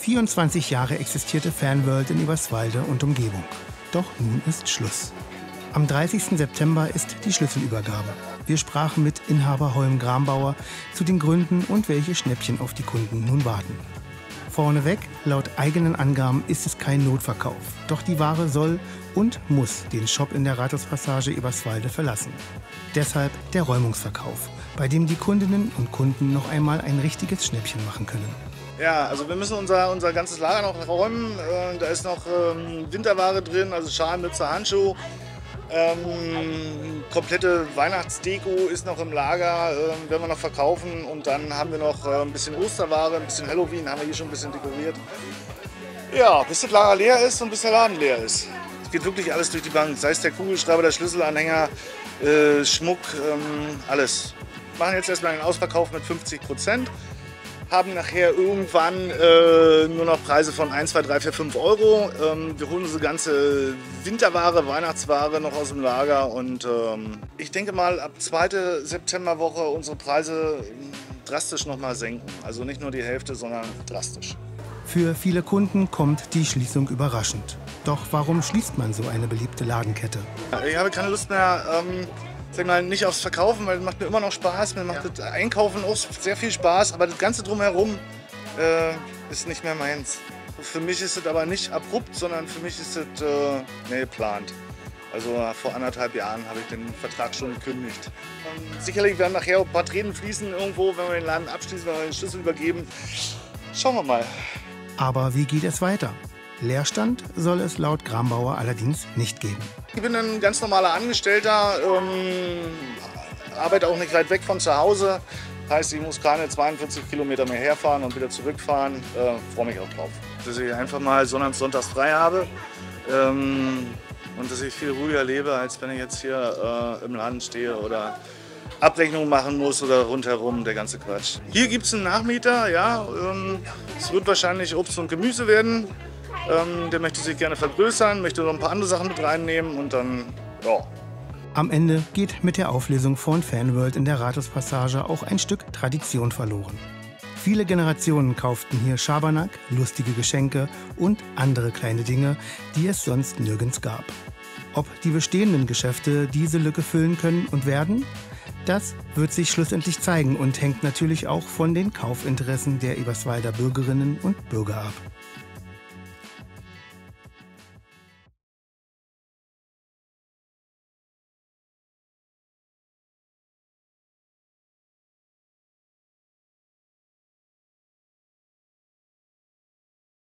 24 Jahre existierte Fanworld in Eberswalde und Umgebung. Doch nun ist Schluss. Am 30. September ist die Schlüsselübergabe. Wir sprachen mit Inhaber Holm Grambauer zu den Gründen und welche Schnäppchen auf die Kunden nun warten. Vorneweg, laut eigenen Angaben ist es kein Notverkauf. Doch die Ware soll und muss den Shop in der Rathauspassage Eberswalde verlassen. Deshalb der Räumungsverkauf, bei dem die Kundinnen und Kunden noch einmal ein richtiges Schnäppchen machen können. Ja, also wir müssen unser, unser ganzes Lager noch räumen. Äh, da ist noch ähm, Winterware drin, also Schal, Mütze, Handschuh. Ähm, komplette Weihnachtsdeko ist noch im Lager, äh, werden wir noch verkaufen. Und dann haben wir noch äh, ein bisschen Osterware, ein bisschen Halloween, haben wir hier schon ein bisschen dekoriert. Ja, bis das Lager leer ist und bis der Laden leer ist. Es geht wirklich alles durch die Bank, sei es der Kugelschreiber, der Schlüsselanhänger, äh, Schmuck, ähm, alles. Wir machen jetzt erstmal einen Ausverkauf mit 50 Prozent haben nachher irgendwann äh, nur noch Preise von 1, 2, 3, 4, 5 Euro. Ähm, wir holen unsere ganze Winterware, Weihnachtsware noch aus dem Lager und ähm, ich denke mal ab 2. Septemberwoche unsere Preise drastisch nochmal senken. Also nicht nur die Hälfte, sondern drastisch. Für viele Kunden kommt die Schließung überraschend. Doch warum schließt man so eine beliebte Ladenkette? Ich habe keine Lust mehr, ähm, sag mal, nicht aufs Verkaufen, weil es macht mir immer noch Spaß. Mir macht ja. das Einkaufen auch sehr viel Spaß, aber das Ganze drumherum äh, ist nicht mehr meins. Für mich ist es aber nicht abrupt, sondern für mich ist es äh, nee, geplant. Also vor anderthalb Jahren habe ich den Vertrag schon gekündigt. Und sicherlich werden nachher ein paar Tränen fließen irgendwo, wenn wir den Laden abschließen, wenn wir den Schlüssel übergeben. Schauen wir mal. Aber wie geht es weiter? Leerstand soll es laut Grambauer allerdings nicht geben. Ich bin ein ganz normaler Angestellter, ähm, arbeite auch nicht weit weg von zu Hause. Heißt, ich muss keine 42 Kilometer mehr herfahren und wieder zurückfahren. Äh, Freue mich auch drauf. Dass ich einfach mal sonntags, sonntags frei habe ähm, und dass ich viel ruhiger lebe, als wenn ich jetzt hier äh, im Laden stehe oder Abrechnung machen muss oder rundherum der ganze Quatsch. Hier gibt es einen Nachmieter, ja. Ähm, es wird wahrscheinlich Obst und Gemüse werden. Ähm, der möchte sich gerne vergrößern, möchte noch ein paar andere Sachen mit reinnehmen und dann, ja. Am Ende geht mit der Auflösung von Fanworld in der Rathauspassage auch ein Stück Tradition verloren. Viele Generationen kauften hier Schabernack, lustige Geschenke und andere kleine Dinge, die es sonst nirgends gab. Ob die bestehenden Geschäfte diese Lücke füllen können und werden, das wird sich schlussendlich zeigen und hängt natürlich auch von den Kaufinteressen der Eberswalder Bürgerinnen und Bürger ab.